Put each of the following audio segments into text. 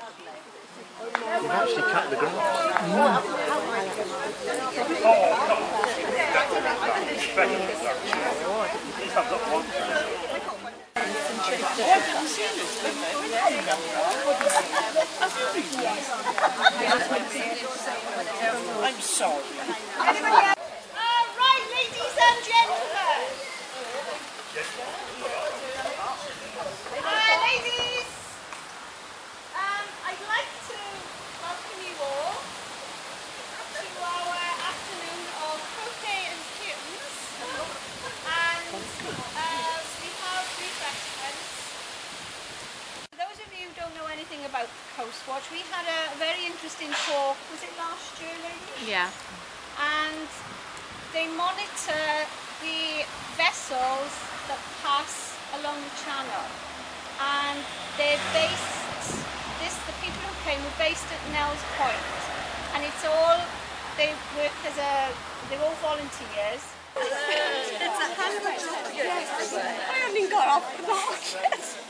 You've actually cut the grass. I'm sorry. Know anything about Coastwatch, we had a very interesting talk, was it last year, ladies? Yeah. and they monitor the vessels that pass along the channel and they're based this the people who came were based at Nell's Point and it's all they work as a they're all volunteers It's a hundred. I only got off the boat.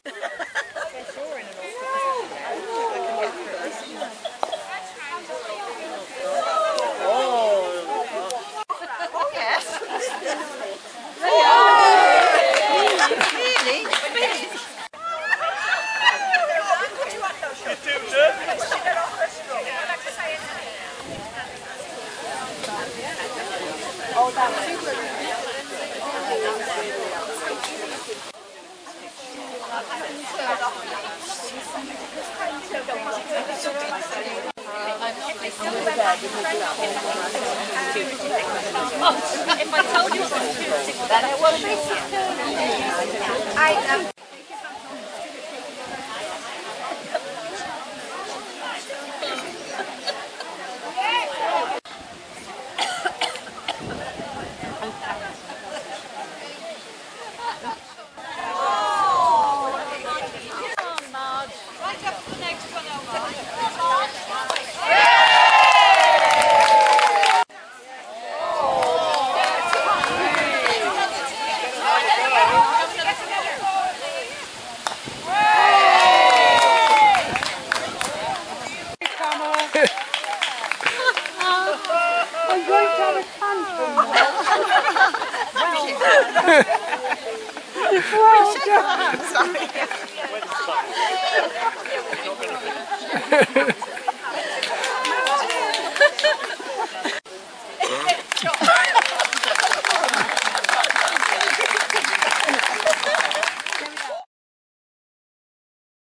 if I told you that I will miss you I um, Oh, well done.